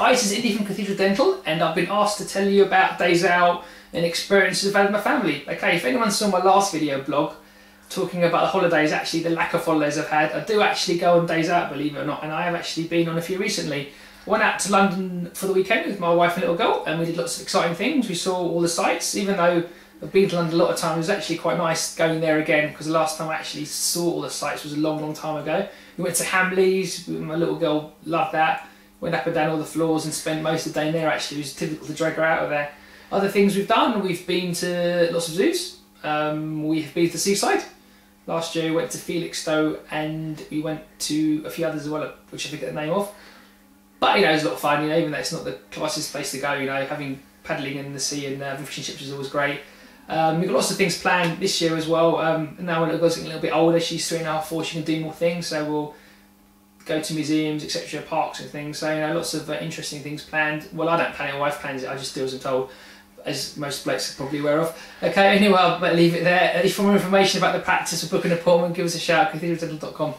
Hi, this is Indy from Cathedral Dental, and I've been asked to tell you about days out and experiences I've had with my family. Okay, if anyone saw my last video blog talking about the holidays, actually the lack of holidays I've had, I do actually go on days out, believe it or not, and I have actually been on a few recently. Went out to London for the weekend with my wife and little girl, and we did lots of exciting things. We saw all the sights, even though I've been to London a lot of times. It was actually quite nice going there again because the last time I actually saw all the sights was a long, long time ago. We went to Hamleys. My little girl loved that. Went up and down all the floors and spent most of the day in there. Actually, it was difficult to drag her out of there. Other things we've done: we've been to lots of zoos. Um, we've been to the seaside. Last year we went to Felixstowe and we went to a few others as well, which I forget the name of. But you know, it was a lot of fun. You know, even though it's not the closest place to go, you know, having paddling in the sea and uh, fishing ships is always great. Um, we've got lots of things planned this year as well. Um, now when girl's getting a little bit older, she's three and a half, four, she can do more things. So we'll go to museums, etc., parks and things. So you know, lots of uh, interesting things planned. Well, I don't plan it. My wife plans it. I just do as I'm told, as most blokes are probably aware of. Okay, anyway, I'll leave it there. If you want more information about the practice or book an appointment, give us a shout. at cathedraldental.com.